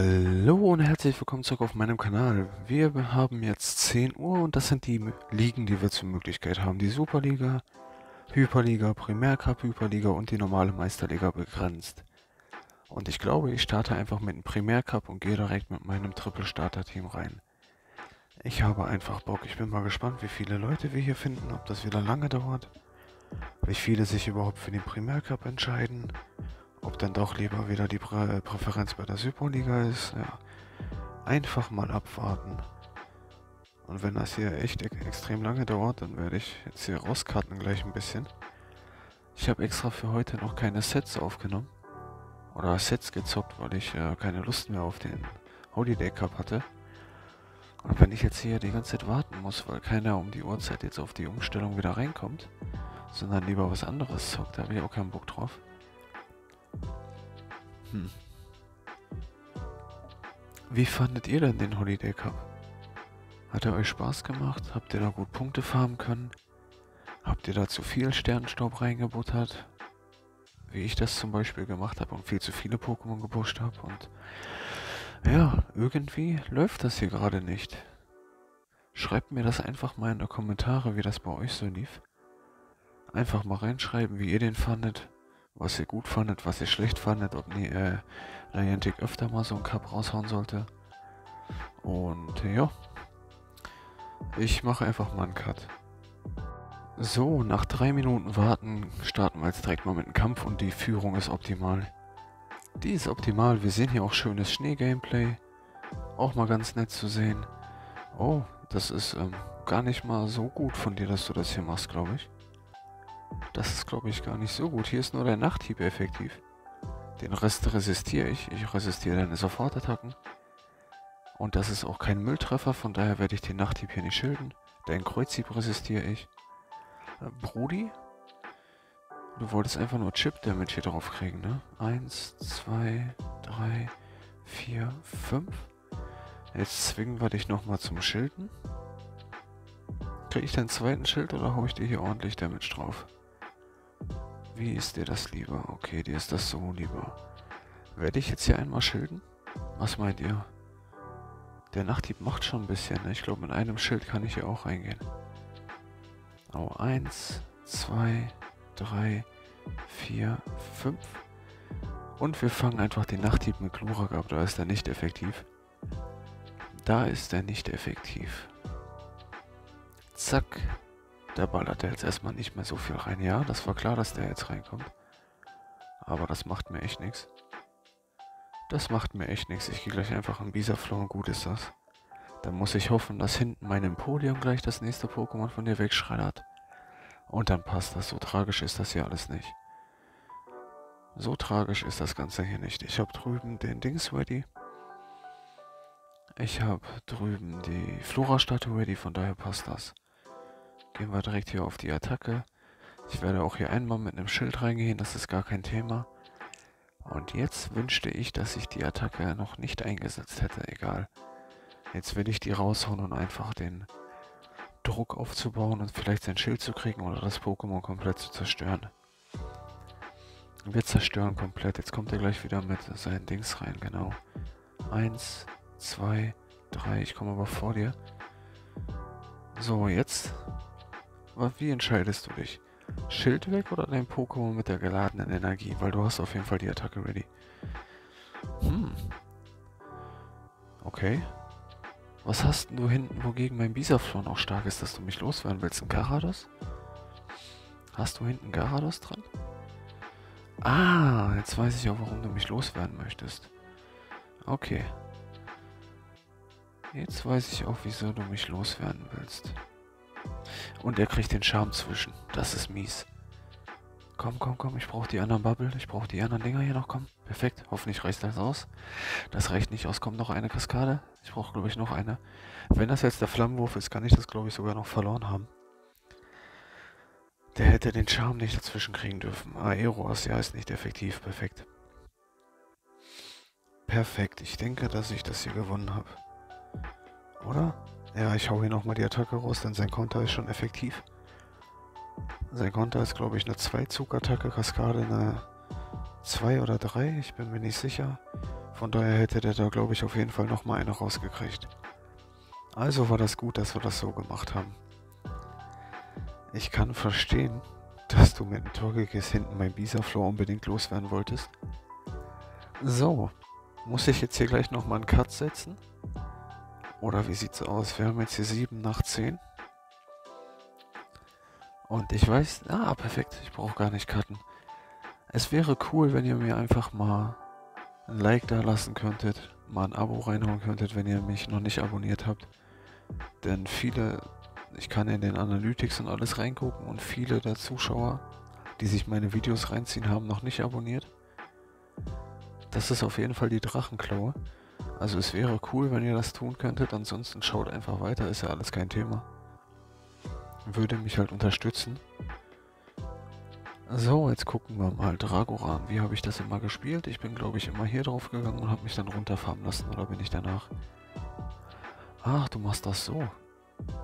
Hallo und herzlich willkommen zurück auf meinem Kanal. Wir haben jetzt 10 Uhr und das sind die Ligen, die wir zur Möglichkeit haben. Die Superliga, Hyperliga, Primärcup, Hyperliga und die normale Meisterliga begrenzt. Und ich glaube, ich starte einfach mit dem Primärcup und gehe direkt mit meinem Triple-Starter-Team rein. Ich habe einfach Bock. Ich bin mal gespannt, wie viele Leute wir hier finden, ob das wieder lange dauert. Wie viele sich überhaupt für den Primärcup entscheiden ob dann doch lieber wieder die Prä Präferenz bei der Superliga ist. Ja. Einfach mal abwarten. Und wenn das hier echt e extrem lange dauert, dann werde ich jetzt hier rauskarten gleich ein bisschen. Ich habe extra für heute noch keine Sets aufgenommen. Oder Sets gezockt, weil ich äh, keine Lust mehr auf den Holiday Cup hatte. Und wenn ich jetzt hier die ganze Zeit warten muss, weil keiner um die Uhrzeit jetzt auf die Umstellung wieder reinkommt, sondern lieber was anderes zockt, da habe ich auch keinen Bock drauf. Hm. Wie fandet ihr denn den Holiday Cup? Hat er euch Spaß gemacht? Habt ihr da gut Punkte farmen können? Habt ihr da zu viel Sternenstaub reingebuttert? Wie ich das zum Beispiel gemacht habe und viel zu viele Pokémon gepusht habe und ja, irgendwie läuft das hier gerade nicht. Schreibt mir das einfach mal in die Kommentare, wie das bei euch so lief. Einfach mal reinschreiben, wie ihr den fandet was ihr gut fandet, was ihr schlecht fandet, ob nie, äh, Niantic öfter mal so einen Cup raushauen sollte. Und ja, ich mache einfach mal einen Cut. So, nach drei Minuten warten starten wir jetzt direkt mal mit dem Kampf und die Führung ist optimal. Die ist optimal, wir sehen hier auch schönes Schnee-Gameplay. Auch mal ganz nett zu sehen. Oh, das ist ähm, gar nicht mal so gut von dir, dass du das hier machst, glaube ich. Das ist, glaube ich, gar nicht so gut. Hier ist nur der Nachthieb effektiv. Den Rest resistiere ich. Ich resistiere deine Sofortattacken. Und das ist auch kein Mülltreffer, von daher werde ich den Nachthieb hier nicht schilden. Dein Kreuzhieb resistiere ich. Äh, Brody? Du wolltest einfach nur Chip-Damage hier drauf kriegen, ne? Eins, zwei, drei, vier, fünf. Jetzt zwingen wir dich nochmal zum Schilden. Kriege ich deinen zweiten Schild oder hau ich dir hier ordentlich Damage drauf? Wie ist dir das lieber? Okay, dir ist das so lieber. Werde ich jetzt hier einmal schilden? Was meint ihr? Der Nachthieb macht schon ein bisschen. Ne? Ich glaube, mit einem Schild kann ich hier auch reingehen. Oh, eins, zwei, drei, vier, fünf. Und wir fangen einfach den Nachthieb mit Glurak ab. Da ist er nicht effektiv. Da ist er nicht effektiv. Zack. Der ballert jetzt erstmal nicht mehr so viel rein. Ja, das war klar, dass der jetzt reinkommt. Aber das macht mir echt nichts. Das macht mir echt nichts. Ich gehe gleich einfach in Bisaflow und gut ist das. Dann muss ich hoffen, dass hinten mein Empoleon gleich das nächste Pokémon von dir wegschreddert. Und dann passt das. So tragisch ist das hier alles nicht. So tragisch ist das Ganze hier nicht. Ich habe drüben den Dings ready. Ich habe drüben die Flora-Statue ready, von daher passt das. Gehen wir direkt hier auf die Attacke. Ich werde auch hier einmal mit einem Schild reingehen, das ist gar kein Thema. Und jetzt wünschte ich, dass ich die Attacke noch nicht eingesetzt hätte, egal. Jetzt will ich die raushauen und einfach den Druck aufzubauen und vielleicht sein Schild zu kriegen oder das Pokémon komplett zu zerstören. Wir zerstören komplett. Jetzt kommt er gleich wieder mit seinen Dings rein, genau. Eins, zwei, drei. Ich komme aber vor dir. So, jetzt wie entscheidest du dich? Schild weg oder dein Pokémon mit der geladenen Energie? Weil du hast auf jeden Fall die Attacke ready. Hm. Okay. Was hast du hinten, wogegen mein Bisaflor auch stark ist, dass du mich loswerden willst? Ein Garados? Hast du hinten Garados dran? Ah, jetzt weiß ich auch, warum du mich loswerden möchtest. Okay. Jetzt weiß ich auch, wieso du mich loswerden willst. Und er kriegt den Charme zwischen. Das ist mies. Komm, komm, komm, ich brauche die anderen Bubble. Ich brauche die anderen Dinger hier noch. Komm, perfekt. Hoffentlich reicht das aus. Das reicht nicht aus. Kommt noch eine Kaskade. Ich brauche, glaube ich, noch eine. Wenn das jetzt der Flammenwurf ist, kann ich das, glaube ich, sogar noch verloren haben. Der hätte den Charme nicht dazwischen kriegen dürfen. Aeroas, ja, ist nicht effektiv. Perfekt. Perfekt. Ich denke, dass ich das hier gewonnen habe. Oder? Ja, ich hau hier nochmal die Attacke raus, denn sein Konter ist schon effektiv. Sein Konter ist, glaube ich, eine 2-Zug-Attacke, Kaskade eine 2 oder 3, ich bin mir nicht sicher. Von daher hätte der da, glaube ich, auf jeden Fall nochmal eine rausgekriegt. Also war das gut, dass wir das so gemacht haben. Ich kann verstehen, dass du mit dem Torgekiss hinten beim Bisaflor unbedingt loswerden wolltest. So, muss ich jetzt hier gleich nochmal einen Cut setzen? Oder wie sieht's aus? Wir haben jetzt hier 7 nach 10. Und ich weiß, ah, perfekt, ich brauche gar nicht cutten. Es wäre cool, wenn ihr mir einfach mal ein Like da lassen könntet, mal ein Abo reinhauen könntet, wenn ihr mich noch nicht abonniert habt. Denn viele, ich kann in den Analytics und alles reingucken und viele der Zuschauer, die sich meine Videos reinziehen, haben noch nicht abonniert. Das ist auf jeden Fall die Drachenklaue. Also es wäre cool, wenn ihr das tun könntet, ansonsten schaut einfach weiter, ist ja alles kein Thema würde mich halt unterstützen. So, jetzt gucken wir mal. Dragoran, wie habe ich das immer gespielt? Ich bin, glaube ich, immer hier drauf gegangen und habe mich dann runterfahren lassen. Oder bin ich danach? Ach, du machst das so.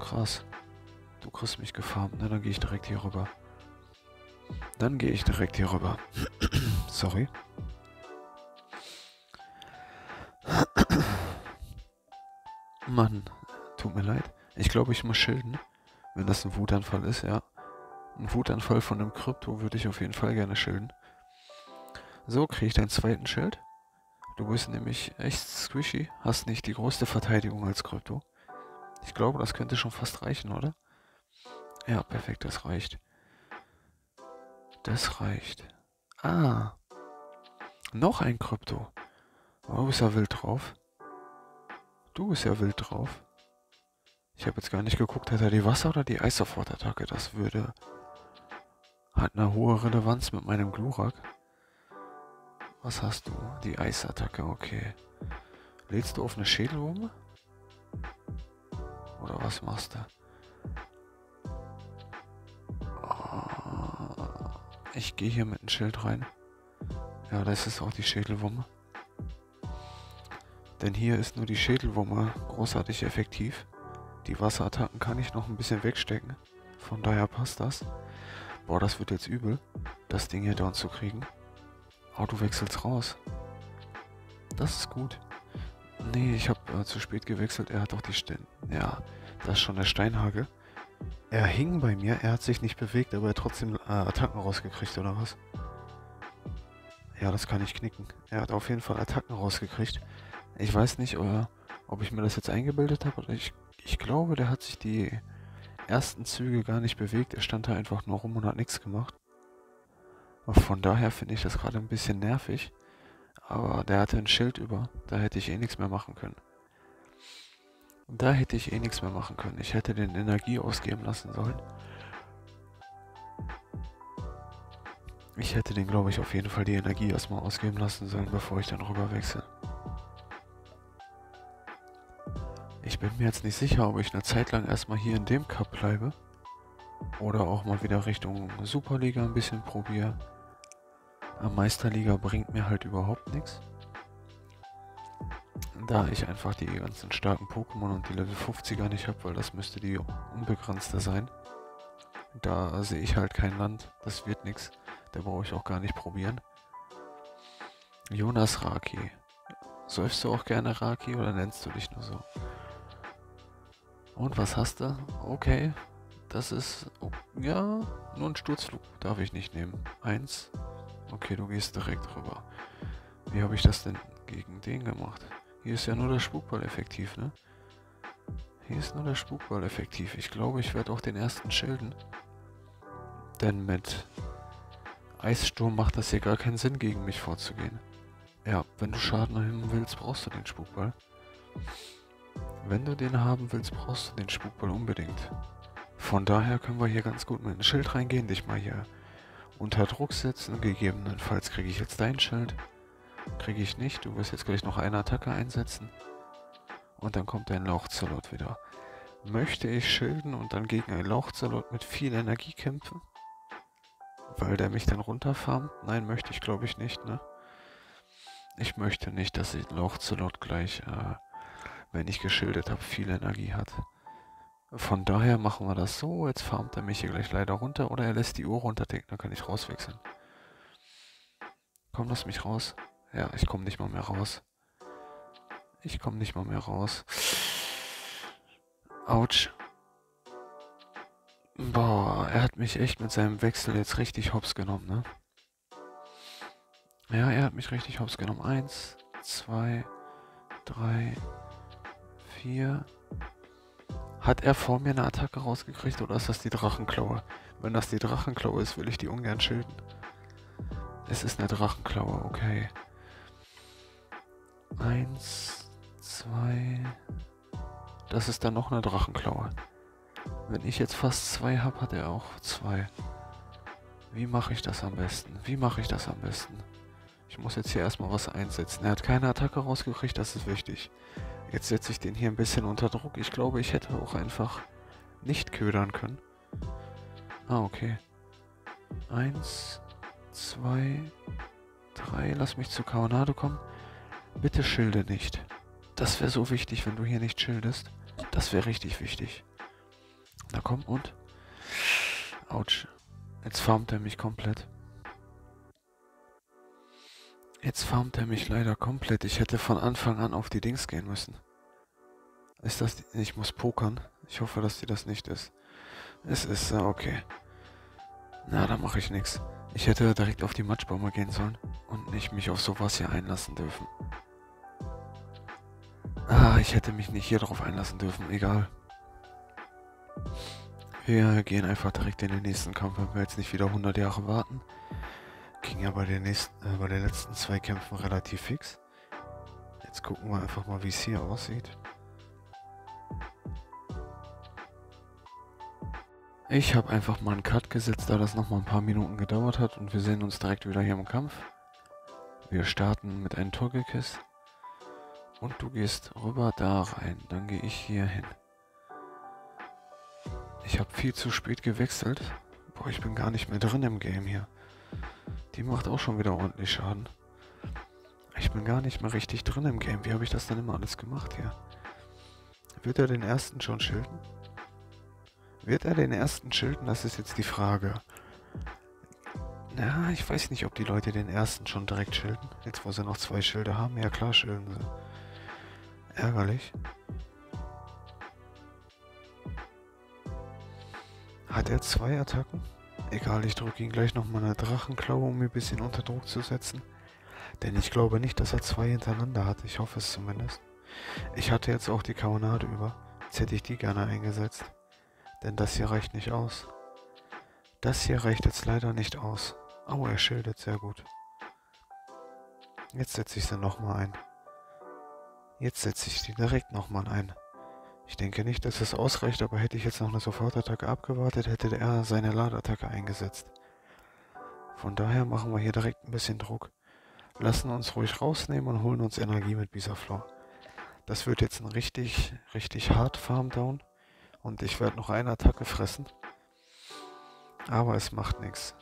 Krass. Du kriegst mich gefarmt, ne? Dann gehe ich direkt hier rüber. Dann gehe ich direkt hier rüber. Sorry. Mann, tut mir leid. Ich glaube, ich muss schilden. Wenn das ein Wutanfall ist, ja. Ein Wutanfall von einem Krypto würde ich auf jeden Fall gerne schilden. So, kriege ich deinen zweiten Schild. Du bist nämlich echt squishy, hast nicht die größte Verteidigung als Krypto. Ich glaube, das könnte schon fast reichen, oder? Ja, perfekt, das reicht. Das reicht. Ah. Noch ein Krypto. Oh, bist ja wild drauf. Du bist ja wild drauf. Ich habe jetzt gar nicht geguckt, hat er die Wasser- oder die Eissofort-Attacke? Das würde... Hat eine hohe Relevanz mit meinem Glurak. Was hast du? Die Eisattacke, okay. Lädst du auf eine Schädelwumme? Oder was machst du? Oh, ich gehe hier mit dem Schild rein. Ja, das ist auch die Schädelwumme. Denn hier ist nur die Schädelwumme großartig effektiv. Die Wasserattacken kann ich noch ein bisschen wegstecken. Von daher passt das. Boah, das wird jetzt übel, das Ding hier down zu kriegen. Oh, du wechselst raus. Das ist gut. Nee, ich habe äh, zu spät gewechselt. Er hat doch die Steine. Ja, das ist schon der Steinhagel. Er hing bei mir, er hat sich nicht bewegt, aber er hat trotzdem äh, Attacken rausgekriegt, oder was? Ja, das kann ich knicken. Er hat auf jeden Fall Attacken rausgekriegt. Ich weiß nicht, ob ich mir das jetzt eingebildet habe, ich ich glaube, der hat sich die ersten Züge gar nicht bewegt. Er stand da einfach nur rum und hat nichts gemacht. Von daher finde ich das gerade ein bisschen nervig. Aber der hatte ein Schild über. Da hätte ich eh nichts mehr machen können. Da hätte ich eh nichts mehr machen können. Ich hätte den Energie ausgeben lassen sollen. Ich hätte den, glaube ich, auf jeden Fall die Energie erstmal ausgeben lassen sollen, bevor ich dann rüber wechsle. Bin mir jetzt nicht sicher, ob ich eine Zeit lang erstmal hier in dem Cup bleibe. Oder auch mal wieder Richtung Superliga ein bisschen probiere. Meisterliga bringt mir halt überhaupt nichts. Da ich einfach die ganzen starken Pokémon und die Level 50er nicht habe, weil das müsste die unbegrenzte sein. Da sehe ich halt kein Land. Das wird nichts. Da brauche ich auch gar nicht probieren. Jonas Raki. Säufst du auch gerne Raki oder nennst du dich nur so? Und was hast du? Okay. Das ist... Oh, ja, nur ein Sturzflug. Darf ich nicht nehmen. Eins. Okay, du gehst direkt rüber. Wie habe ich das denn gegen den gemacht? Hier ist ja nur der Spukball effektiv, ne? Hier ist nur der Spukball effektiv. Ich glaube, ich werde auch den ersten schilden. Denn mit Eissturm macht das hier gar keinen Sinn, gegen mich vorzugehen. Ja, wenn du Schaden erhöhen willst, brauchst du den Spukball. Wenn du den haben willst, brauchst du den Spukball unbedingt. Von daher können wir hier ganz gut mit dem Schild reingehen, dich mal hier unter Druck setzen. Gegebenenfalls kriege ich jetzt dein Schild. Kriege ich nicht. Du wirst jetzt gleich noch eine Attacke einsetzen. Und dann kommt dein Lauchzerlot wieder. Möchte ich schilden und dann gegen einen Lauchzerlot mit viel Energie kämpfen? Weil der mich dann runterfarmt? Nein, möchte ich glaube ich nicht, ne? Ich möchte nicht, dass ich Lauchzerlot gleich äh, wenn ich geschildert habe, viel Energie hat. Von daher machen wir das so. Jetzt farmt er mich hier gleich leider runter oder er lässt die Uhr runterdecken, dann kann ich rauswechseln. Komm, lass mich raus. Ja, ich komme nicht mal mehr raus. Ich komme nicht mal mehr raus. Autsch. Boah, er hat mich echt mit seinem Wechsel jetzt richtig hops genommen, ne? Ja, er hat mich richtig hops genommen. Eins, zwei, drei, vier. Hat er vor mir eine Attacke rausgekriegt oder ist das die Drachenklaue? Wenn das die Drachenklaue ist, will ich die ungern schilden. Es ist eine Drachenklaue, okay. Eins, zwei. Das ist dann noch eine Drachenklaue. Wenn ich jetzt fast zwei habe, hat er auch zwei. Wie mache ich das am besten? Wie mache ich das am besten? Ich muss jetzt hier erstmal was einsetzen. Er hat keine Attacke rausgekriegt, das ist wichtig. Jetzt setze ich den hier ein bisschen unter Druck. Ich glaube, ich hätte auch einfach nicht ködern können. Ah, okay. Eins, zwei, drei. Lass mich zu Kaonado kommen. Bitte schilde nicht. Das wäre so wichtig, wenn du hier nicht schildest. Das wäre richtig wichtig. Na komm, und? Autsch. Jetzt farmt er mich komplett. Jetzt farmt er mich leider komplett. Ich hätte von Anfang an auf die Dings gehen müssen. Ist das... Die, ich muss pokern. Ich hoffe, dass die das nicht ist. Es ist... Okay. Na, da mache ich nichts. Ich hätte direkt auf die Matschbäume gehen sollen und nicht mich auf sowas hier einlassen dürfen. Ah, ich hätte mich nicht hier drauf einlassen dürfen. Egal. Wir gehen einfach direkt in den nächsten Kampf, wenn wir jetzt nicht wieder 100 Jahre warten. Ging ja bei den, nächsten, äh, bei den letzten zwei Kämpfen relativ fix. Jetzt gucken wir einfach mal, wie es hier aussieht. Ich habe einfach mal einen Cut gesetzt, da das nochmal ein paar Minuten gedauert hat und wir sehen uns direkt wieder hier im Kampf. Wir starten mit einem Torgekiss. Und du gehst rüber da rein. Dann gehe ich hier hin. Ich habe viel zu spät gewechselt. Boah, ich bin gar nicht mehr drin im Game hier. Die macht auch schon wieder ordentlich Schaden. Ich bin gar nicht mehr richtig drin im Game. Wie habe ich das dann immer alles gemacht hier? Wird er den ersten schon schilden? Wird er den ersten schilden? Das ist jetzt die Frage. Na, ich weiß nicht, ob die Leute den ersten schon direkt schilden. Jetzt, wo sie noch zwei Schilde haben. Ja, klar schilden sie. Ärgerlich. Hat er zwei Attacken? Egal, ich drücke ihn gleich nochmal eine Drachenklaue, um ihn ein bisschen unter Druck zu setzen. Denn ich glaube nicht, dass er zwei hintereinander hat. Ich hoffe es zumindest. Ich hatte jetzt auch die Kaonade über. Jetzt hätte ich die gerne eingesetzt. Denn das hier reicht nicht aus. Das hier reicht jetzt leider nicht aus. Oh, er schildert sehr gut. Jetzt setze ich sie nochmal ein. Jetzt setze ich die direkt nochmal ein. Ich denke nicht, dass es ausreicht, aber hätte ich jetzt noch eine Sofortattacke abgewartet, hätte er seine Ladattacke eingesetzt. Von daher machen wir hier direkt ein bisschen Druck. Lassen uns ruhig rausnehmen und holen uns Energie mit Bisaflor. Das wird jetzt ein richtig, richtig hart Farm Down. Und ich werde noch eine Attacke fressen. Aber es macht nichts.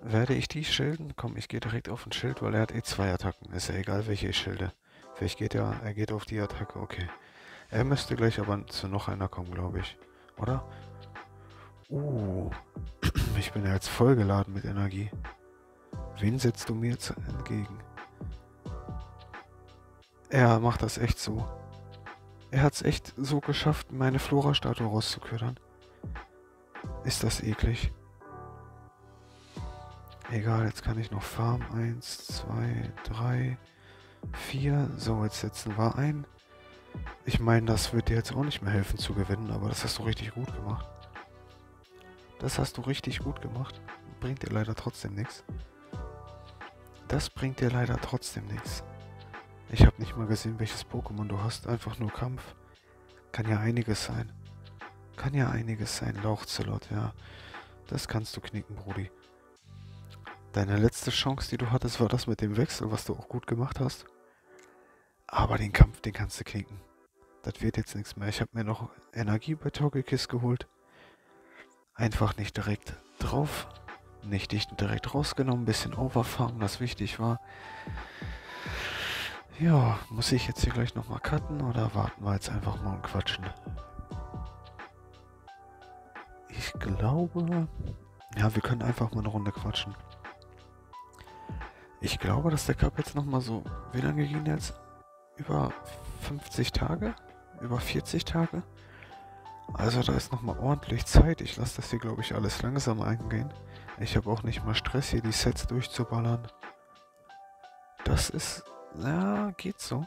Werde ich die schilden? Komm, ich gehe direkt auf ein Schild, weil er hat eh zwei Attacken. Ist ja egal, welche ich schilde. Vielleicht geht er, er geht auf die Attacke, okay. Er müsste gleich aber zu noch einer kommen, glaube ich. Oder? Uh, ich bin ja jetzt vollgeladen mit Energie. Wen setzt du mir jetzt entgegen? Er macht das echt so. Er hat es echt so geschafft, meine Flora-Statue rauszuködern. Ist das eklig. Egal, jetzt kann ich noch farmen. Eins, zwei, drei, vier. So, jetzt setzen wir ein. Ich meine, das wird dir jetzt auch nicht mehr helfen zu gewinnen, aber das hast du richtig gut gemacht. Das hast du richtig gut gemacht. Bringt dir leider trotzdem nichts. Das bringt dir leider trotzdem nichts. Ich habe nicht mal gesehen, welches Pokémon du hast. Einfach nur Kampf. Kann ja einiges sein. Kann ja einiges sein. Lauchzelot, ja. Das kannst du knicken, Brudi. Deine letzte Chance, die du hattest, war das mit dem Wechsel, was du auch gut gemacht hast. Aber den Kampf, den kannst du knicken. Das wird jetzt nichts mehr. Ich habe mir noch Energie bei Togekiss geholt. Einfach nicht direkt drauf. Nicht direkt rausgenommen. Bisschen overfarmen, was wichtig war. Ja, muss ich jetzt hier gleich nochmal cutten oder warten wir jetzt einfach mal und quatschen? Ich glaube... Ja, wir können einfach mal eine Runde quatschen. Ich glaube, dass der Cup jetzt nochmal so, wie lange ging jetzt? Über 50 Tage? Über 40 Tage? Also da ist nochmal ordentlich Zeit. Ich lasse das hier, glaube ich, alles langsam eingehen. Ich habe auch nicht mal Stress, hier die Sets durchzuballern. Das ist... Ja, geht so.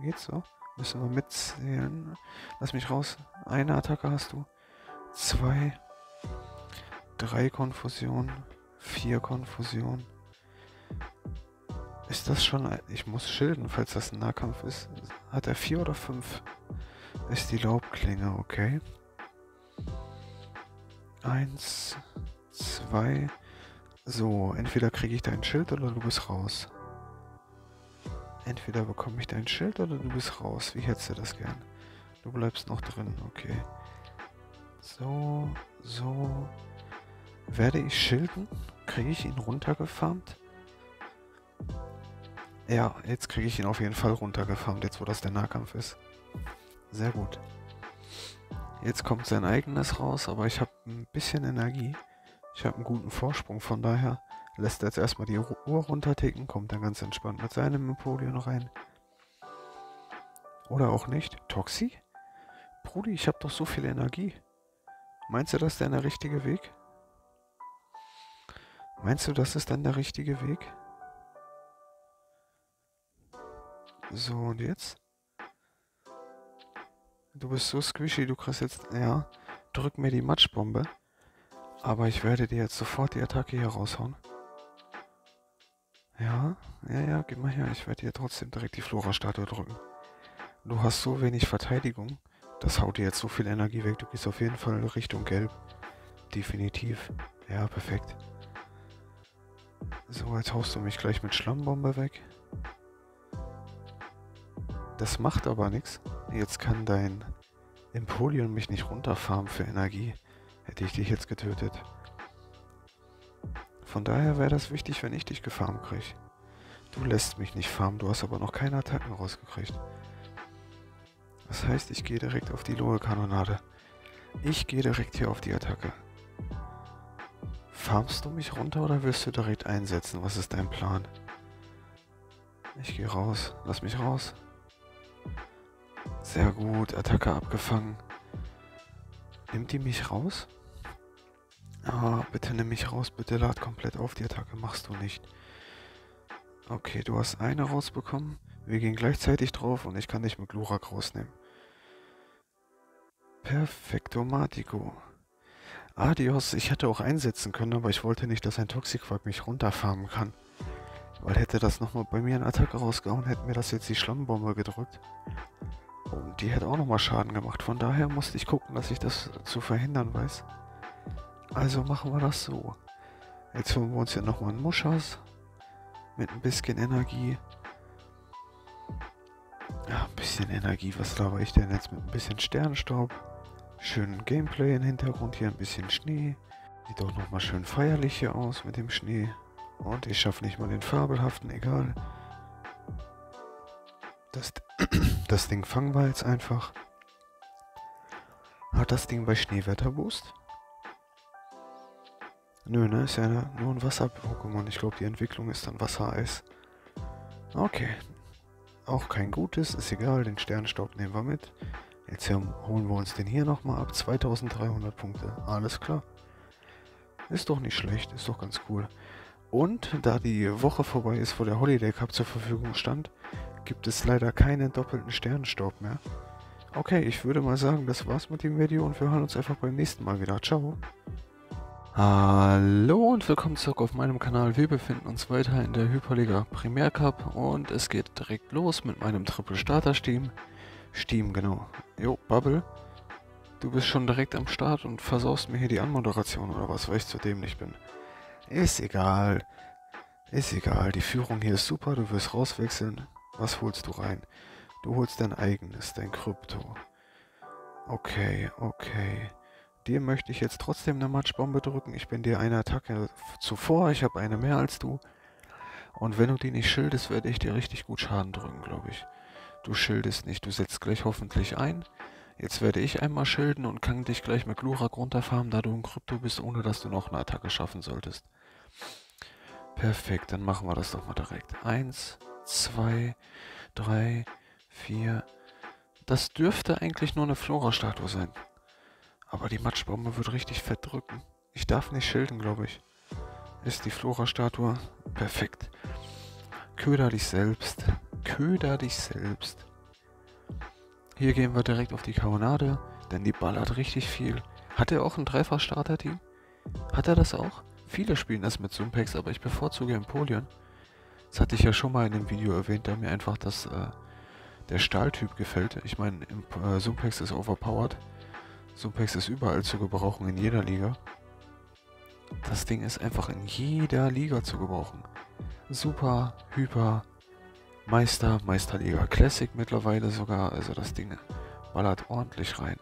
Geht so. Müssen wir mitzählen. Lass mich raus. Eine Attacke hast du. Zwei. Drei Konfusionen. Vier Konfusionen. Ist das schon... Ich muss schilden, falls das ein Nahkampf ist. Hat er vier oder fünf? Ist die Laubklinge, okay. Eins, zwei. So, entweder kriege ich dein Schild oder du bist raus. Entweder bekomme ich dein Schild oder du bist raus. Wie hättest du das gern? Du bleibst noch drin, okay. So, so. Werde ich schilden? Kriege ich ihn runtergefarmt? Ja, jetzt kriege ich ihn auf jeden Fall runtergefarmt, jetzt wo das der Nahkampf ist. Sehr gut. Jetzt kommt sein eigenes raus, aber ich habe ein bisschen Energie. Ich habe einen guten Vorsprung, von daher lässt er jetzt erstmal die Uhr runterticken, kommt dann ganz entspannt mit seinem Napoleon rein. Oder auch nicht. Toxi? Brudi, ich habe doch so viel Energie. Meinst du, das ist denn der richtige Weg? Meinst du, das ist dann der richtige Weg? So, und jetzt? Du bist so squishy, du kriegst jetzt... Ja, drück mir die Matschbombe. Aber ich werde dir jetzt sofort die Attacke hier raushauen. Ja, ja, ja, gib mal her. Ich werde dir trotzdem direkt die Flora-Statue drücken. Du hast so wenig Verteidigung. Das haut dir jetzt so viel Energie weg. Du gehst auf jeden Fall Richtung Gelb. Definitiv. Ja, perfekt. So, jetzt haust du mich gleich mit Schlammbombe weg. Das macht aber nichts. Jetzt kann dein Empoleon mich nicht runterfarmen für Energie. Hätte ich dich jetzt getötet. Von daher wäre das wichtig, wenn ich dich gefarmt kriege. Du lässt mich nicht farmen, du hast aber noch keine Attacken rausgekriegt. Das heißt, ich gehe direkt auf die Lohe-Kanonade. Ich gehe direkt hier auf die Attacke. Farmst du mich runter oder willst du direkt einsetzen? Was ist dein Plan? Ich gehe raus. Lass mich raus. Sehr gut, Attacke abgefangen. Nimmt die mich raus? Ah, bitte nimm mich raus, bitte lad komplett auf. Die Attacke machst du nicht. Okay, du hast eine rausbekommen. Wir gehen gleichzeitig drauf und ich kann dich mit Glurak rausnehmen. Perfekto Matico. Adios, ich hätte auch einsetzen können, aber ich wollte nicht, dass ein Toxiquack mich runterfarmen kann. Weil hätte das nochmal bei mir eine Attacke rausgehauen, hätte mir das jetzt die Schlammbombe gedrückt. Und die hätte auch nochmal Schaden gemacht. Von daher musste ich gucken, dass ich das zu verhindern weiß. Also machen wir das so. Jetzt holen wir uns hier nochmal einen Muschas. Mit ein bisschen Energie. Ja, ein bisschen Energie. Was laber ich denn jetzt mit ein bisschen Sternstaub? Schönen Gameplay im Hintergrund. Hier ein bisschen Schnee. Sieht auch nochmal schön feierlich hier aus mit dem Schnee. Und ich schaffe nicht mal den fabelhaften, egal. Das, das Ding fangen wir jetzt einfach. Hat das Ding bei Schneewetterboost? Nö, ne? Ist ja nur ein Wasser-Pokémon. Ich glaube, die Entwicklung ist dann Wassereis. Okay. Auch kein gutes, ist egal. Den Sternstaub nehmen wir mit. Jetzt holen wir uns den hier nochmal ab. 2300 Punkte. Alles klar. Ist doch nicht schlecht. Ist doch ganz cool. Und da die Woche vorbei ist, wo der Holiday Cup zur Verfügung stand, gibt es leider keinen doppelten Sternenstaub mehr. Okay, ich würde mal sagen, das war's mit dem Video und wir hören uns einfach beim nächsten Mal wieder. Ciao. Hallo und willkommen zurück auf meinem Kanal. Wir befinden uns weiter in der Hyperliga Primär Cup und es geht direkt los mit meinem Triple Starter Steam. Steam, genau. Jo, Bubble. Du bist schon direkt am Start und versaust mir hier die Anmoderation oder was, weil ich zu dämlich bin. Ist egal. Ist egal. Die Führung hier ist super. Du wirst rauswechseln. Was holst du rein? Du holst dein eigenes, dein Krypto. Okay, okay. Dir möchte ich jetzt trotzdem eine Matschbombe drücken. Ich bin dir eine Attacke zuvor. Ich habe eine mehr als du. Und wenn du die nicht schildest, werde ich dir richtig gut Schaden drücken, glaube ich. Du schildest nicht. Du setzt gleich hoffentlich ein. Jetzt werde ich einmal schilden und kann dich gleich mit Glurak runterfahren, da du ein Krypto bist, ohne dass du noch eine Attacke schaffen solltest. Perfekt, dann machen wir das doch mal direkt. Eins, zwei, drei, vier. Das dürfte eigentlich nur eine Flora-Statue sein. Aber die Matschbombe wird richtig fett drücken. Ich darf nicht schilden, glaube ich. Ist die Flora-Statue perfekt. Köder dich selbst. Köder dich selbst. Hier gehen wir direkt auf die Kanonade, denn die ballert richtig viel. Hat er auch ein Dreifach-Starter-Team? Hat er das auch? Viele spielen das mit Sumpex, aber ich bevorzuge Empoleon. Das hatte ich ja schon mal in dem Video erwähnt, da mir einfach das, äh, der Stahltyp gefällt. Ich meine, äh, Sumpex ist overpowered. Sumpex ist überall zu gebrauchen, in jeder Liga. Das Ding ist einfach in jeder Liga zu gebrauchen. Super, Hyper, Meister, Meisterliga Classic mittlerweile sogar. Also das Ding ballert ordentlich rein.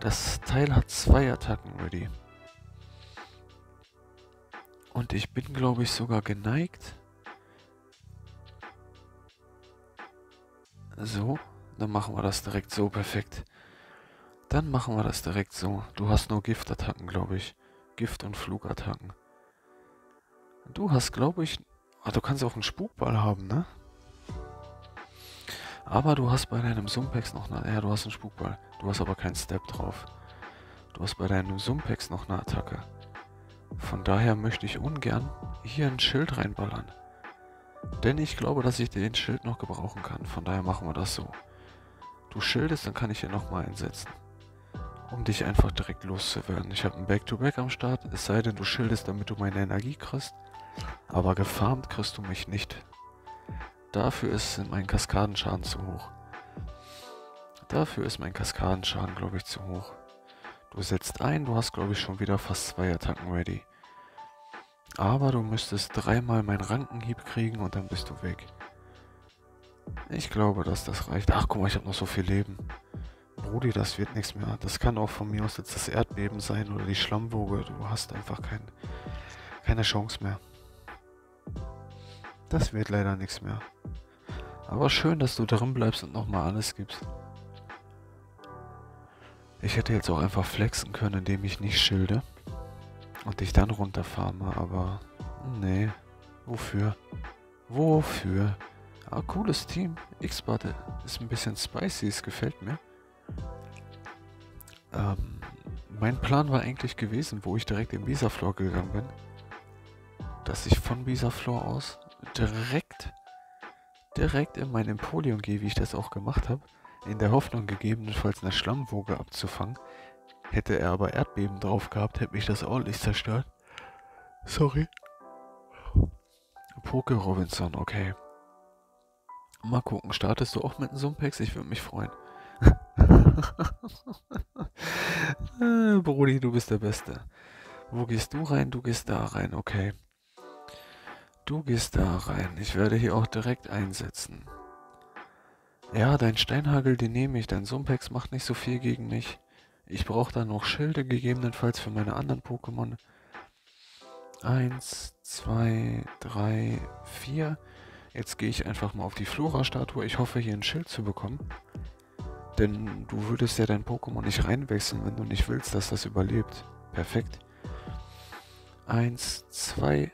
Das Teil hat zwei Attacken ready. Und ich bin, glaube ich, sogar geneigt. So, dann machen wir das direkt so perfekt. Dann machen wir das direkt so. Du hast nur Giftattacken, glaube ich. Gift- und Flugattacken. Du hast, glaube ich... Ah, du kannst auch einen Spukball haben, ne? Aber du hast bei deinem Sumpex noch eine... Ja, du hast einen Spukball. Du hast aber keinen Step drauf. Du hast bei deinem Sumpex noch eine Attacke. Von daher möchte ich ungern hier ein Schild reinballern. Denn ich glaube, dass ich den Schild noch gebrauchen kann. Von daher machen wir das so. Du schildest, dann kann ich hier nochmal einsetzen. Um dich einfach direkt loszuwerden. Ich habe ein Back-to-Back -Back am Start. Es sei denn, du schildest, damit du meine Energie kriegst. Aber gefarmt kriegst du mich nicht. Dafür ist mein Kaskadenschaden zu hoch. Dafür ist mein Kaskadenschaden, glaube ich, zu hoch. Du setzt ein, du hast glaube ich schon wieder fast zwei Attacken ready. Aber du müsstest dreimal meinen Rankenhieb kriegen und dann bist du weg. Ich glaube, dass das reicht. Ach, guck mal, ich habe noch so viel Leben. Brudi, das wird nichts mehr. Das kann auch von mir aus jetzt das Erdbeben sein oder die Schlammwoge. Du hast einfach kein, keine Chance mehr. Das wird leider nichts mehr. Aber schön, dass du drin bleibst und nochmal alles gibst. Ich hätte jetzt auch einfach flexen können, indem ich nicht schilde. Und dich dann runterfarme, aber... Nee. Wofür? Wofür? Ah, cooles Team. X-Bot ist ein bisschen spicy, es gefällt mir. Ähm, mein Plan war eigentlich gewesen, wo ich direkt in Bisaflor gegangen bin, dass ich von Bisaflor aus direkt, direkt in mein Empoleon gehe, wie ich das auch gemacht habe in der Hoffnung gegebenenfalls eine Schlammwoge abzufangen. Hätte er aber Erdbeben drauf gehabt, hätte mich das ordentlich zerstört. Sorry. Poke Robinson, okay. Mal gucken, startest du auch mit einem Sumpex? Ich würde mich freuen. Brudi, du bist der Beste. Wo gehst du rein? Du gehst da rein, okay. Du gehst da rein. Ich werde hier auch direkt einsetzen. Ja, dein Steinhagel, den nehme ich. Dein Sumpex macht nicht so viel gegen mich. Ich brauche da noch Schilde gegebenenfalls für meine anderen Pokémon. Eins, zwei, drei, vier. Jetzt gehe ich einfach mal auf die Flora-Statue. Ich hoffe, hier ein Schild zu bekommen. Denn du würdest ja dein Pokémon nicht reinwechseln, wenn du nicht willst, dass das überlebt. Perfekt. Eins, zwei.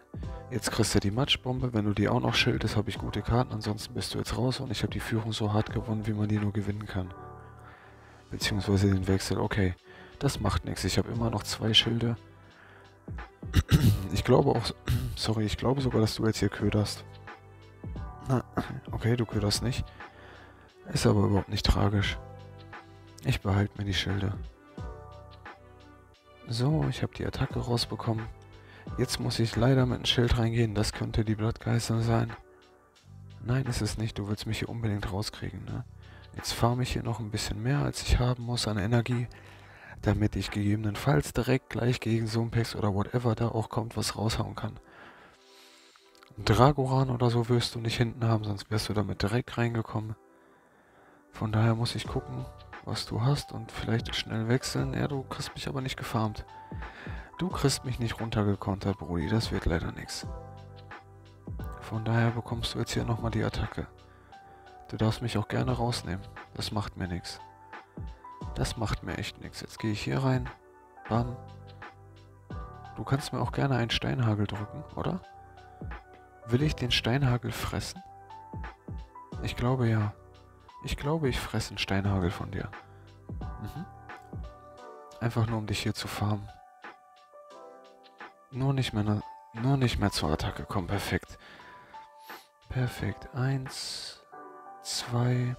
Jetzt kriegst du die Matschbombe. Wenn du die auch noch schildest, habe ich gute Karten. Ansonsten bist du jetzt raus und ich habe die Führung so hart gewonnen, wie man die nur gewinnen kann. Beziehungsweise den Wechsel. Okay, das macht nichts. Ich habe immer noch zwei Schilde. Ich glaube auch... Sorry, ich glaube sogar, dass du jetzt hier köderst. Na, okay, du köderst nicht. Ist aber überhaupt nicht tragisch. Ich behalte mir die Schilde. So, ich habe die Attacke rausbekommen. Jetzt muss ich leider mit einem Schild reingehen. Das könnte die Blattgeißel sein. Nein, ist es nicht. Du willst mich hier unbedingt rauskriegen, ne? Jetzt farme ich hier noch ein bisschen mehr, als ich haben muss an Energie, damit ich gegebenenfalls direkt gleich gegen Sumpex oder whatever da auch kommt, was raushauen kann. Dragoran oder so wirst du nicht hinten haben, sonst wärst du damit direkt reingekommen. Von daher muss ich gucken, was du hast und vielleicht schnell wechseln. Ja, du kriegst mich aber nicht gefarmt. Du kriegst mich nicht runtergekontert, Brudi. Das wird leider nichts. Von daher bekommst du jetzt hier nochmal die Attacke. Du darfst mich auch gerne rausnehmen. Das macht mir nichts. Das macht mir echt nichts. Jetzt gehe ich hier rein. Bam. Du kannst mir auch gerne einen Steinhagel drücken, oder? Will ich den Steinhagel fressen? Ich glaube ja. Ich glaube, ich fresse einen Steinhagel von dir. Mhm. Einfach nur, um dich hier zu farmen. Nur nicht mehr, nur nicht mehr zur Attacke kommen. Perfekt. Perfekt. Eins, zwei.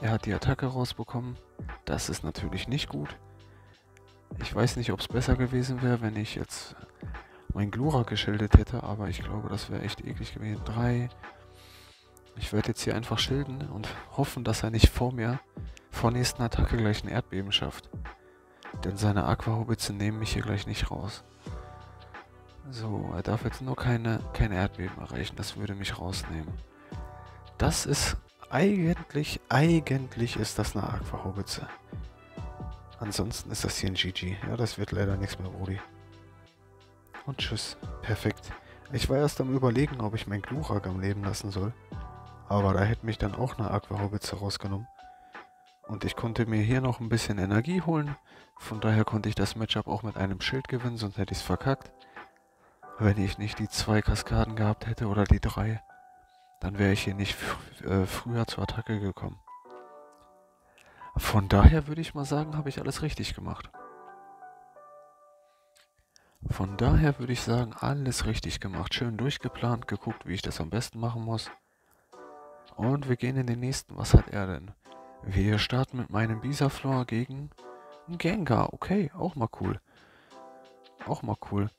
Er hat die Attacke rausbekommen. Das ist natürlich nicht gut. Ich weiß nicht, ob es besser gewesen wäre, wenn ich jetzt mein Glura geschildert hätte, aber ich glaube, das wäre echt eklig gewesen. Drei. Ich werde jetzt hier einfach schilden und hoffen, dass er nicht vor mir, vor nächsten Attacke gleich ein Erdbeben schafft. Denn seine Aquahobitze nehmen mich hier gleich nicht raus. So, er darf jetzt nur keine, kein Erdbeben erreichen. Das würde mich rausnehmen. Das ist eigentlich, eigentlich ist das eine Aquahobitze. Ansonsten ist das hier ein GG. Ja, das wird leider nichts mehr, Brody. Und tschüss. Perfekt. Ich war erst am überlegen, ob ich meinen Glurak am Leben lassen soll. Aber da hätte mich dann auch eine Aquahobitze rausgenommen. Und ich konnte mir hier noch ein bisschen Energie holen. Von daher konnte ich das Matchup auch mit einem Schild gewinnen, sonst hätte ich es verkackt. Wenn ich nicht die zwei Kaskaden gehabt hätte oder die drei, dann wäre ich hier nicht äh, früher zur Attacke gekommen. Von daher würde ich mal sagen, habe ich alles richtig gemacht. Von daher würde ich sagen, alles richtig gemacht. Schön durchgeplant, geguckt, wie ich das am besten machen muss. Und wir gehen in den nächsten. Was hat er denn? Wir starten mit meinem Bisaflor gegen einen Gengar. Okay, auch mal cool. Auch mal cool.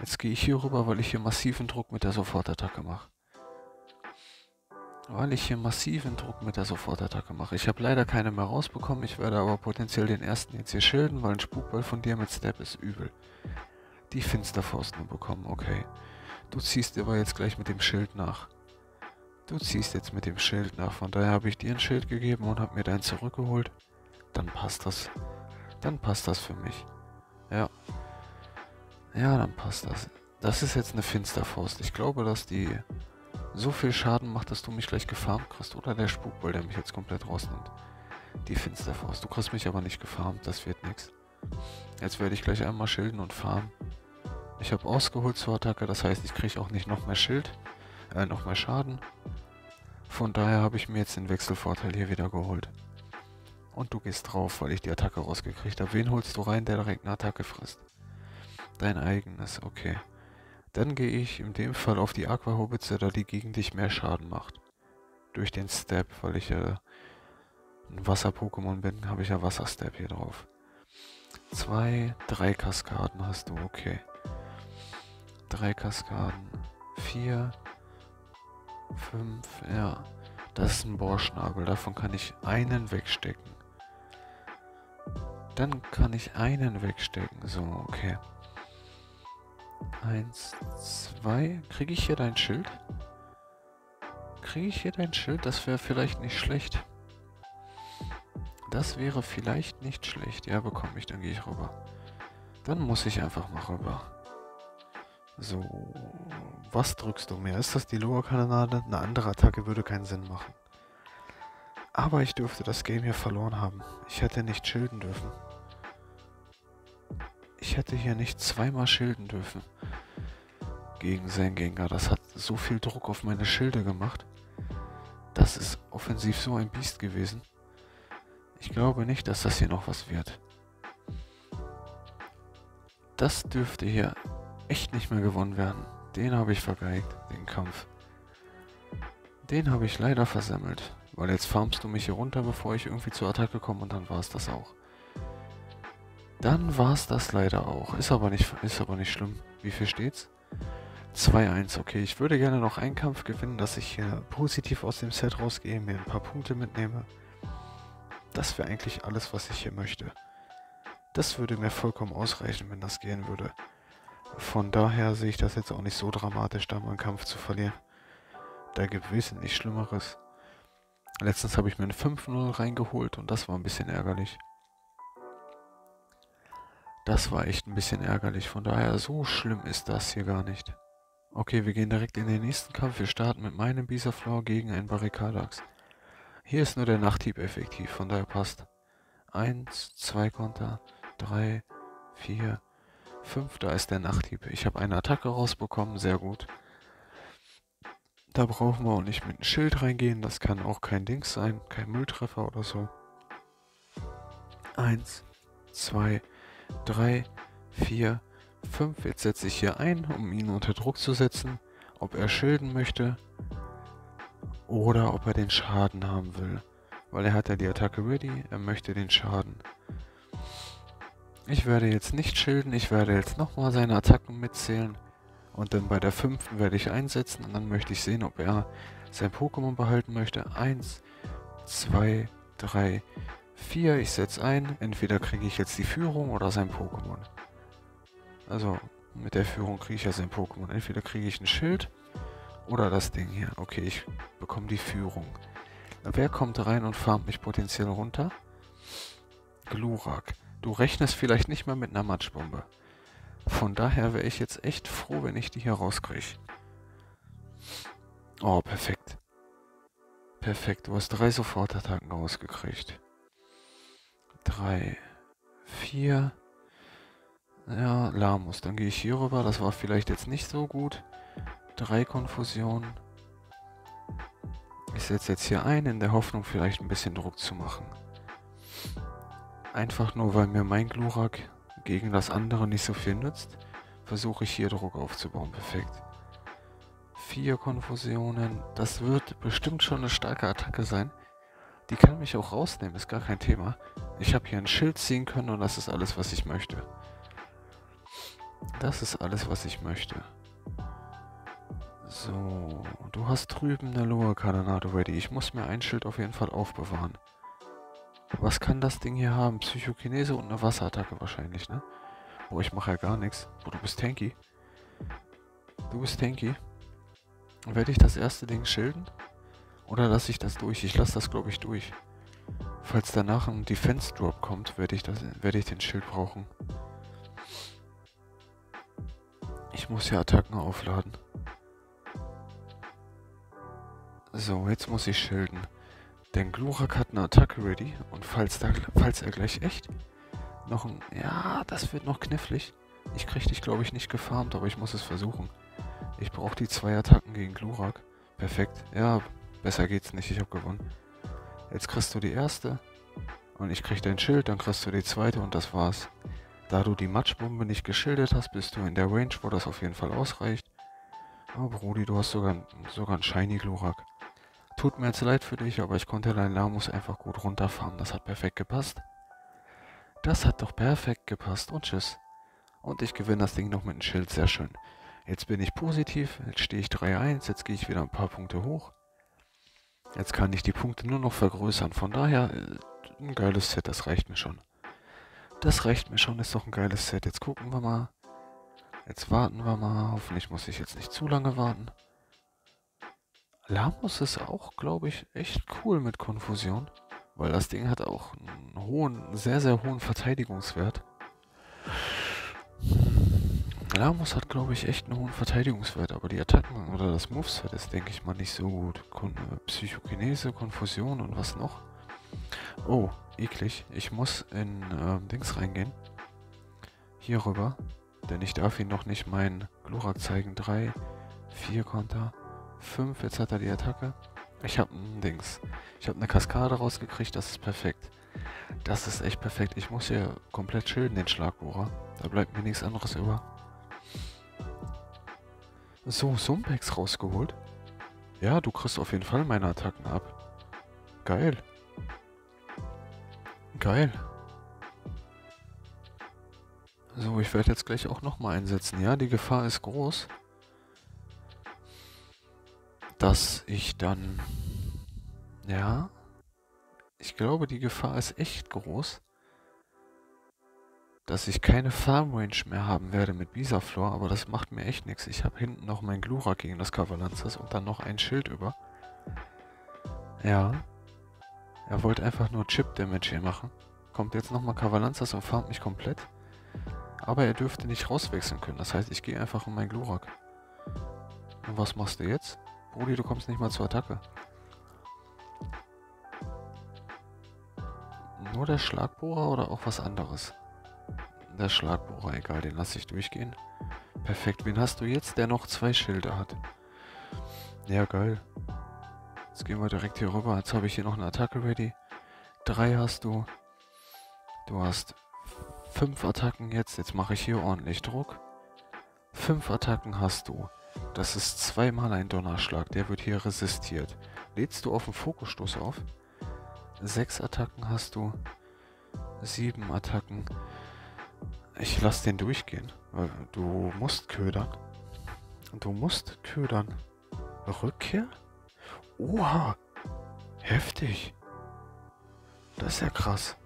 Jetzt gehe ich hier rüber, weil ich hier massiven Druck mit der Sofortattacke mache. Weil ich hier massiven Druck mit der Sofortattacke mache. Ich habe leider keine mehr rausbekommen. Ich werde aber potenziell den ersten jetzt hier schilden, weil ein Spukball von dir mit Step ist übel. Die Finsterfaust nur bekommen, okay. Du ziehst aber jetzt gleich mit dem Schild nach. Du ziehst jetzt mit dem Schild nach. Von daher habe ich dir ein Schild gegeben und habe mir dein zurückgeholt. Dann passt das. Dann passt das für mich. Ja. Ja, dann passt das. Das ist jetzt eine Finsterfaust. Ich glaube, dass die so viel Schaden macht, dass du mich gleich gefarmt kriegst. Oder der Spukball, der mich jetzt komplett rausnimmt. Die Finsterfaust. Du kriegst mich aber nicht gefarmt, das wird nichts. Jetzt werde ich gleich einmal schilden und farmen. Ich habe ausgeholt zur Attacke, das heißt, ich kriege auch nicht noch mehr Schild, äh, noch mehr Schaden. Von daher habe ich mir jetzt den Wechselvorteil hier wieder geholt. Und du gehst drauf, weil ich die Attacke rausgekriegt habe. Wen holst du rein, der direkt eine Attacke frisst? Dein eigenes, okay. Dann gehe ich in dem Fall auf die Aquahobitze, da die gegen dich mehr Schaden macht. Durch den Step, weil ich ja ein Wasser-Pokémon bin, habe ich ja Wasser-Step hier drauf. Zwei, drei Kaskaden hast du, okay. Drei Kaskaden. Vier, fünf, ja. Das ist ein Bohrschnabel, davon kann ich einen wegstecken. Dann kann ich einen wegstecken, so, okay. Eins, zwei. Kriege ich hier dein Schild? Kriege ich hier dein Schild? Das wäre vielleicht nicht schlecht. Das wäre vielleicht nicht schlecht. Ja, bekomme ich, dann gehe ich rüber. Dann muss ich einfach mal rüber. So, was drückst du mir? Ist das die Loa-Kanonade? Eine andere Attacke würde keinen Sinn machen. Aber ich dürfte das Game hier verloren haben. Ich hätte nicht schilden dürfen. Ich hätte hier nicht zweimal schilden dürfen. Gegen Sengengar. Das hat so viel Druck auf meine Schilde gemacht. Das ist offensiv so ein Biest gewesen. Ich glaube nicht, dass das hier noch was wird. Das dürfte hier echt nicht mehr gewonnen werden. Den habe ich vergeigt, den Kampf. Den habe ich leider versemmelt. Weil jetzt farmst du mich hier runter, bevor ich irgendwie zur Attacke komme und dann war es das auch. Dann war es das leider auch. Ist aber nicht, ist aber nicht schlimm. Wie viel steht's? 2-1, okay. Ich würde gerne noch einen Kampf gewinnen, dass ich hier positiv aus dem Set rausgehe, mir ein paar Punkte mitnehme. Das wäre eigentlich alles, was ich hier möchte. Das würde mir vollkommen ausreichen, wenn das gehen würde. Von daher sehe ich das jetzt auch nicht so dramatisch, da mal einen Kampf zu verlieren. Da gibt es wesentlich Schlimmeres. Letztens habe ich mir ein 5-0 reingeholt und das war ein bisschen ärgerlich. Das war echt ein bisschen ärgerlich, von daher so schlimm ist das hier gar nicht. Okay, wir gehen direkt in den nächsten Kampf. Wir starten mit meinem Bisaflower gegen einen Barrikadax. Hier ist nur der Nachthieb effektiv, von daher passt. 1, 2 Konter, 3, 4, 5, da ist der Nachthieb. Ich habe eine Attacke rausbekommen, sehr gut. Da brauchen wir auch nicht mit einem Schild reingehen, das kann auch kein Dings sein, kein Mülltreffer oder so. 1, 2, 3, 4, 5. Jetzt setze ich hier ein, um ihn unter Druck zu setzen, ob er schilden möchte oder ob er den Schaden haben will. Weil er hat ja die Attacke ready, er möchte den Schaden. Ich werde jetzt nicht schilden, ich werde jetzt nochmal seine Attacken mitzählen. Und dann bei der fünften werde ich einsetzen und dann möchte ich sehen, ob er sein Pokémon behalten möchte. Eins, zwei, drei, vier. Ich setze ein. Entweder kriege ich jetzt die Führung oder sein Pokémon. Also mit der Führung kriege ich ja sein Pokémon. Entweder kriege ich ein Schild oder das Ding hier. Okay, ich bekomme die Führung. Wer kommt rein und farmt mich potenziell runter? Glurak. Du rechnest vielleicht nicht mal mit einer Matschbombe. Von daher wäre ich jetzt echt froh, wenn ich die hier rauskriege. Oh, perfekt. Perfekt, du hast drei Sofortattacken rausgekriegt. Drei, vier. Ja, Lamus. Dann gehe ich hier rüber. Das war vielleicht jetzt nicht so gut. Drei Konfusionen. Ich setze jetzt hier ein, in der Hoffnung, vielleicht ein bisschen Druck zu machen. Einfach nur, weil mir mein Glurak gegen das andere nicht so viel nützt, versuche ich hier Druck aufzubauen. Perfekt. Vier Konfusionen. Das wird bestimmt schon eine starke Attacke sein. Die kann mich auch rausnehmen, ist gar kein Thema. Ich habe hier ein Schild ziehen können und das ist alles, was ich möchte. Das ist alles, was ich möchte. So, du hast drüben eine Loa Cardinado ready. Ich muss mir ein Schild auf jeden Fall aufbewahren. Was kann das Ding hier haben? Psychokinese und eine Wasserattacke wahrscheinlich, ne? Boah, ich mache ja gar nichts. Boah, du bist tanky. Du bist tanky. Werde ich das erste Ding schilden? Oder lasse ich das durch? Ich lasse das, glaube ich, durch. Falls danach ein Defense Drop kommt, werde ich, das, werde ich den Schild brauchen. Ich muss ja Attacken aufladen. So, jetzt muss ich schilden. Denn Glurak hat eine Attacke ready und falls, da, falls er gleich echt noch ein... Ja, das wird noch knifflig. Ich krieg dich, glaube ich, nicht gefarmt, aber ich muss es versuchen. Ich brauche die zwei Attacken gegen Glurak. Perfekt. Ja, besser geht's nicht. Ich habe gewonnen. Jetzt kriegst du die erste. Und ich krieg dein Schild, dann kriegst du die zweite und das war's. Da du die Matschbombe nicht geschildert hast, bist du in der Range, wo das auf jeden Fall ausreicht. Oh, Brody, du hast sogar, sogar einen Shiny Glurak. Tut mir jetzt leid für dich, aber ich konnte deinen Lamus einfach gut runterfahren. Das hat perfekt gepasst. Das hat doch perfekt gepasst und tschüss. Und ich gewinne das Ding noch mit einem Schild, sehr schön. Jetzt bin ich positiv, jetzt stehe ich 3-1, jetzt gehe ich wieder ein paar Punkte hoch. Jetzt kann ich die Punkte nur noch vergrößern, von daher äh, ein geiles Set, das reicht mir schon. Das reicht mir schon, ist doch ein geiles Set. Jetzt gucken wir mal. Jetzt warten wir mal, hoffentlich muss ich jetzt nicht zu lange warten. Lamus ist auch, glaube ich, echt cool mit Konfusion. Weil das Ding hat auch einen hohen, sehr, sehr hohen Verteidigungswert. Lamus hat, glaube ich, echt einen hohen Verteidigungswert, aber die Attacken oder das Moveset ist, denke ich mal, nicht so gut. Kon Psychokinese, Konfusion und was noch? Oh, eklig. Ich muss in ähm, Dings reingehen. Hier rüber. Denn ich darf ihn noch nicht meinen Glurak zeigen. 3, 4 Konter. 5, jetzt hat er die Attacke. Ich habe ein Dings. Ich habe eine Kaskade rausgekriegt, das ist perfekt. Das ist echt perfekt. Ich muss hier komplett schilden, den Schlagbohrer. Da bleibt mir nichts anderes über. So, Sumpex rausgeholt. Ja, du kriegst auf jeden Fall meine Attacken ab. Geil. Geil. So, ich werde jetzt gleich auch nochmal einsetzen. Ja, die Gefahr ist groß dass ich dann, ja, ich glaube, die Gefahr ist echt groß, dass ich keine Farm Range mehr haben werde mit Bisaflor, aber das macht mir echt nichts. Ich habe hinten noch mein Glurak gegen das Kavalanzas und dann noch ein Schild über. Ja. Er wollte einfach nur Chip-Damage hier machen. Kommt jetzt nochmal Kavalanzas und farmt mich komplett. Aber er dürfte nicht rauswechseln können. Das heißt, ich gehe einfach in mein Glurak. Und was machst du jetzt? Brudi, du kommst nicht mal zur Attacke. Nur der Schlagbohrer oder auch was anderes? Der Schlagbohrer, egal, den lasse ich durchgehen. Perfekt. Wen hast du jetzt, der noch zwei Schilder hat? Ja, geil. Jetzt gehen wir direkt hier rüber. Jetzt habe ich hier noch eine Attacke ready. Drei hast du. Du hast fünf Attacken jetzt. Jetzt mache ich hier ordentlich Druck. Fünf Attacken hast du. Das ist zweimal ein Donnerschlag. Der wird hier resistiert. Lädst du auf den Fokusstoß auf? Sechs Attacken hast du. Sieben Attacken. Ich lass den durchgehen. Du musst ködern. Du musst ködern. Rückkehr? Oha! Heftig. Das ist ja krass.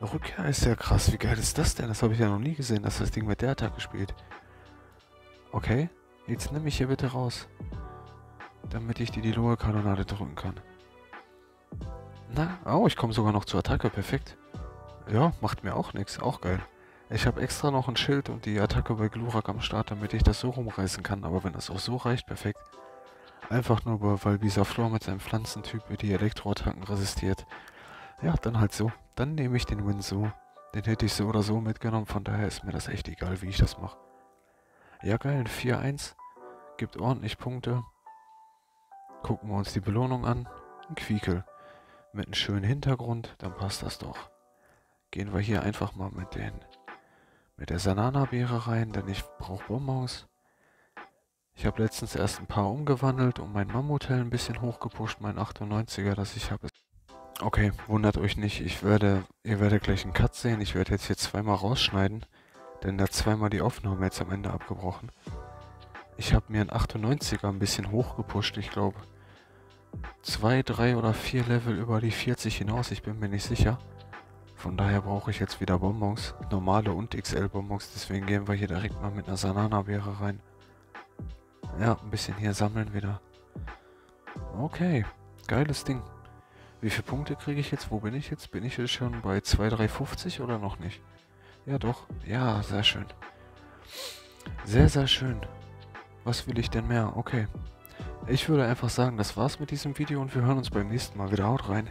Rückkehr ist ja krass. Wie geil ist das denn? Das habe ich ja noch nie gesehen, dass das Ding mit der Attacke spielt. Okay, jetzt nimm mich hier bitte raus. Damit ich dir die Lohe-Kanonade drücken kann. Na, oh, ich komme sogar noch zur Attacke. Perfekt. Ja, macht mir auch nichts. Auch geil. Ich habe extra noch ein Schild und die Attacke bei Glurak am Start, damit ich das so rumreißen kann. Aber wenn das auch so reicht, perfekt. Einfach nur, weil dieser Flor mit seinem Pflanzentyp die Elektroattacken resistiert. Ja, dann halt so. Dann nehme ich den Win so. Den hätte ich so oder so mitgenommen, von daher ist mir das echt egal, wie ich das mache. Ja geil, ein 4-1. Gibt ordentlich Punkte. Gucken wir uns die Belohnung an. Ein Quiekel. Mit einem schönen Hintergrund, dann passt das doch. Gehen wir hier einfach mal mit den mit der Sanana-Beere rein, denn ich brauche Bonbons. Ich habe letztens erst ein paar umgewandelt und mein Mammutel ein bisschen hochgepusht, mein 98er, das ich habe. Okay, wundert euch nicht, ich werde, ihr werdet gleich einen Cut sehen. Ich werde jetzt hier zweimal rausschneiden, denn da zweimal die Aufnahme jetzt am Ende abgebrochen. Ich habe mir einen 98er ein bisschen hochgepusht, ich glaube zwei, drei oder vier Level über die 40 hinaus, ich bin mir nicht sicher. Von daher brauche ich jetzt wieder Bonbons, normale und XL-Bonbons, deswegen gehen wir hier direkt mal mit einer Sanana-Beere rein. Ja, ein bisschen hier sammeln wieder. Okay, geiles Ding. Wie viele Punkte kriege ich jetzt? Wo bin ich jetzt? Bin ich jetzt schon bei 2,350 oder noch nicht? Ja, doch. Ja, sehr schön. Sehr, sehr schön. Was will ich denn mehr? Okay. Ich würde einfach sagen, das war's mit diesem Video und wir hören uns beim nächsten Mal wieder. Haut rein.